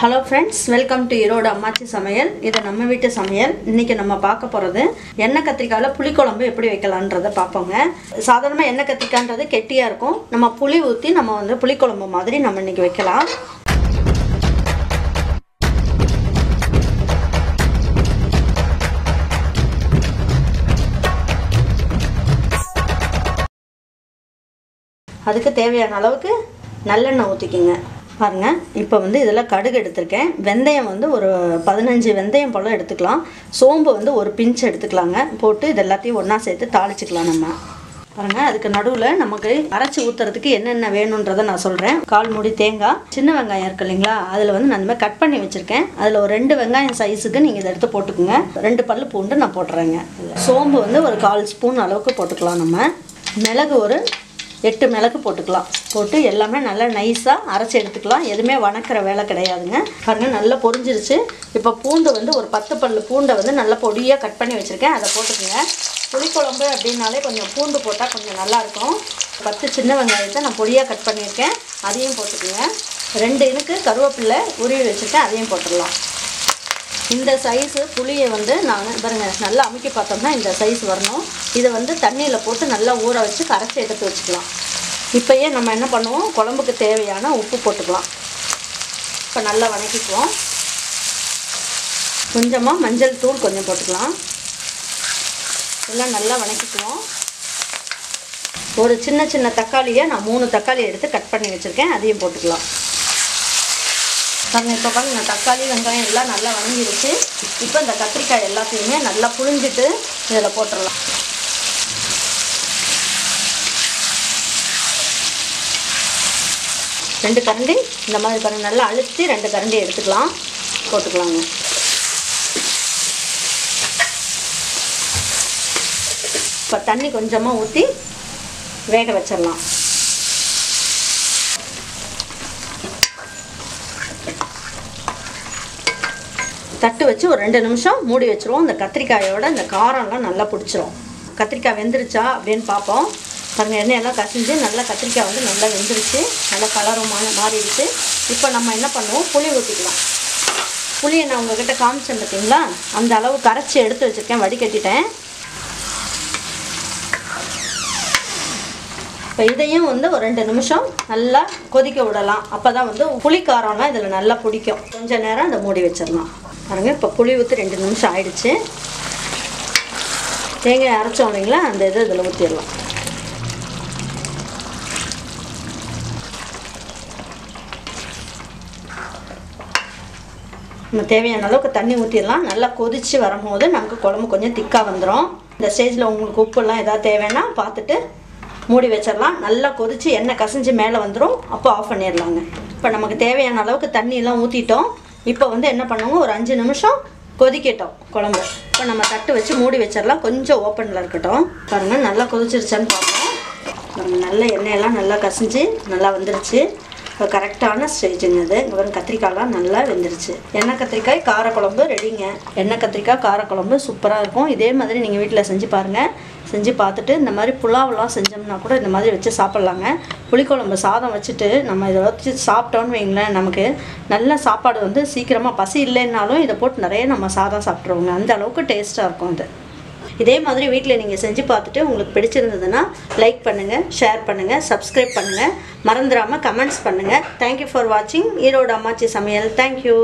Hello friends welcome to Erode Ammachi Samayal இது நம்ம வீட்டு சமையல். இன்றைக்கி நம்ம பார்க்க போகிறது எண்ணெய் கத்திரிக்காயில் புளிக்குழம்பு எப்படி வைக்கலான்றதை பார்ப்போங்க. சாதாரணமாக எண்ணெய் கத்திரிக்கான்றது கெட்டியாக இருக்கும். நம்ம புளி ஊற்றி நம்ம வந்து புளிக்குழம்பு மாதிரி நம்ம இன்றைக்கி வைக்கலாம். அதுக்கு தேவையான அளவுக்கு நல்லெண்ணெய் ஊற்றிக்கிங்க பாருங்க இப்போ வந்து இதில் கடுகு எடுத்திருக்கேன். வெந்தயம் வந்து ஒரு பதினஞ்சு வெந்தயம் போல் எடுத்துக்கலாம். சோம்பு வந்து ஒரு பிஞ்ச் எடுத்துக்கலாங்க. போட்டு இது எல்லாத்தையும் ஒன்றா சேர்த்து தாளிச்சிக்கலாம் நம்ம. பாருங்க அதுக்கு நடுவில் நமக்கு அரைச்சி ஊற்றுறதுக்கு என்னென்ன வேணுன்றதை நான் சொல்கிறேன் கால் மூடி தேங்காய் சின்ன வெங்காயம் இருக்கு இல்லைங்களா? அதில் வந்து நான் இந்த மாதிரி கட் பண்ணி வச்சுருக்கேன். அதில் ஒரு ரெண்டு வெங்காயம் சைஸுக்கு நீங்கள் இதை எடுத்து போட்டுக்கோங்க. ரெண்டு பல் பூண்டு நான் போட்டுறேங்க. சோம்பு வந்து ஒரு கால் ஸ்பூன் அளவுக்கு போட்டுக்கலாம் நம்ம. மிளகு ஒரு எட்டு மிளகு போட்டுக்கலாம். போட்டு எல்லாமே நல்லா நைஸாக அரைச்சி எடுத்துக்கலாம். எதுவுமே வணக்கிற வேலை கிடையாதுங்க. பாருங்கள் நல்லா பொரிஞ்சிருச்சு. இப்போ பூண்டு வந்து ஒரு பத்து பல்லு பூண்டை வந்து நல்லா பொடியாக கட் பண்ணி வச்சுருக்கேன். அதை போட்டுக்கோங்க. புளிக்குழம்பு அப்படின்னாலே கொஞ்சம் பூண்டு போட்டால் கொஞ்சம் நல்லாயிருக்கும் பத்து சின்ன வெங்காயத்தை நான் பொடியாக கட் பண்ணியிருக்கேன். அதையும் போட்டுக்கோங்க. ரெண்டு இனுக்கு கருவேப்பில்லை உருவி வச்சுருக்கேன். அதையும் போட்டுடலாம். இந்த சைஸு புளியை வந்து நான் பாருங்க நல்லா அமுக்கி பார்த்தோம்னா இந்த சைஸ் வரணும். இதை வந்து தண்ணியில் போட்டு நல்லா ஊற வச்சு கரைச்சி எடுத்து வச்சுக்கலாம். இப்போயே நம்ம என்ன பண்ணுவோம்? குழம்புக்கு தேவையான உப்பு போட்டுக்கலாம். இப்போ நல்லா வணக்கிக்குவோம். கொஞ்சமாக மஞ்சள் தூள் கொஞ்சம் போட்டுக்கலாம். எல்லாம் நல்லா வணக்கிக்குவோம். ஒரு சின்ன சின்ன தக்காளியை நான் மூணு தக்காளி எடுத்து கட் பண்ணி வச்சுருக்கேன். அதையும் போட்டுக்கலாம். பாருங்க இப்போ பாருங்க தக்காளி வெங்காயம் எல்லாம் நல்லா வணங்கிடுச்சு இப்போ இந்த கத்திரிக்காய் எல்லாத்தையுமே நல்லா புழிஞ்சிட்டு இதில் போட்டுடலாம். ரெண்டு கரண்டி இந்த மாதிரி பாருங்க நல்லா அழுத்தி ரெண்டு கரண்டி எடுத்துக்கலாம். போட்டுக்கலாங்க. இப்போ தண்ணி கொஞ்சமாக ஊற்றி வேக வச்சிடலாம். தட்டு வச்சு ஒரு ரெண்டு நிமிஷம் மூடி வச்சுருவோம். இந்த கத்திரிக்காயோட இந்த காரம்லாம் நல்லா பிடிச்சிரும். கத்திரிக்காய் வெந்துருச்சா அப்படின்னு பார்ப்போம். பாருங்கள் எண்ணெயெல்லாம் கசிஞ்சு நல்லா கத்திரிக்காய் வந்து நல்லா வெந்துருச்சு. நல்லா கலரும் மாறிடுச்சு. இப்போ நம்ம என்ன பண்ணுவோம்? புளி ஊற்றிக்கலாம் புளியை நான் உங்ககிட்ட காமிச்சேன் பார்த்தீங்களா? அந்த அளவு கரைச்சி எடுத்து வச்சுருக்கேன். வடிகட்டிட்டேன். இப்போ இதையும் வந்து ஒரு ரெண்டு நிமிஷம் நல்லா கொதிக்க விடலாம். அப்போ தான் வந்து புளி காரம்லாம் இதில் நல்லா பிடிக்கும். கொஞ்ச நேரம் அதை மூடி வச்சிடலாம். பாருங்கள் இப்போ புளி ஊற்றி ரெண்டு நிமிஷம் ஆயிடுச்சு. தேங்காய் அரைச்சோம் இல்லைங்களா? அந்த இது இதில் ஊற்றிடலாம் நம்ம தேவையான அளவுக்கு தண்ணி ஊற்றிடலாம் நல்லா கொதித்து வரும்போது நமக்கு குழம்பு கொஞ்சம் திக்காக வந்துடும் இந்த ஸ்டேஜில் உங்களுக்கு உப்புலாம் எதாவது தேவைன்னா பார்த்துட்டு மூடி வச்சிடலாம். நல்லா கொதித்து எண்ணெய் கசிஞ்சு மேலே வந்துடும் அப்போ ஆஃப் பண்ணிடலாங்க. இப்போ நமக்கு தேவையான அளவுக்கு தண்ணியெல்லாம் ஊற்றிட்டோம் இப்போ வந்து என்ன பண்ணுவோம்? ஒரு அஞ்சு நிமிஷம் கொதிக்கட்டும் குழம்பு. இப்போ நம்ம தட்டு வச்சு மூடி வச்சிடலாம். கொஞ்சம் ஓப்பனில் இருக்கட்டும். பாருங்கள் நல்லா கொதிச்சிருச்சான்னு பார்ப்போம். நல்ல எண்ணெயெல்லாம் நல்லா கசிஞ்சு நல்லா வந்துருச்சு. கரெக்டான ஸ்டேஜுங்க இது இங்கே வரும் கத்திரிக்காய்லாம் நல்லா வெந்துருச்சு. எண்ணெய் கத்திரிக்காய் காரக்குழம்பு ரெடிங்க எண்ணெய் கத்திரிக்காய் காரக்குழம்பு சூப்பராக இருக்கும். இதே மாதிரி நீங்கள் வீட்டில் செஞ்சு பாருங்கள் செஞ்சு பார்த்துட்டு இந்த மாதிரி புலாவெலாம் செஞ்சோம்னா கூட இந்த மாதிரி வச்சு சாப்பிட்லாங்க. புளிக்குழம்பு சாதம் வச்சுட்டு நம்ம இதை வச்சு சாப்பிட்டோன்னு வைங்களேன் நமக்கு நல்ல சாப்பாடு வந்து சீக்கிரமாக பசி இல்லைன்னாலும் இதை போட்டு நிறைய நம்ம சாதம் சாப்பிட்ருவோங்க அந்த அளவுக்கு டேஸ்ட்டாக இருக்கும் அது. இதே மாதிரி வீட்டில் நீங்கள் செஞ்சு பார்த்துட்டு உங்களுக்கு பிடிச்சிருந்ததுன்னா லைக் பண்ணுங்கள் ஷேர் பண்ணுங்கள் சப்ஸ்கிரைப் பண்ணுங்கள் மறந்துடாமல் கமெண்ட்ஸ் பண்ணுங்கள் தேங்க்யூ ஃபார் வாட்சிங் ஈரோடு அம்மாச்சி சமையல். தேங்க்யூ